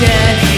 dead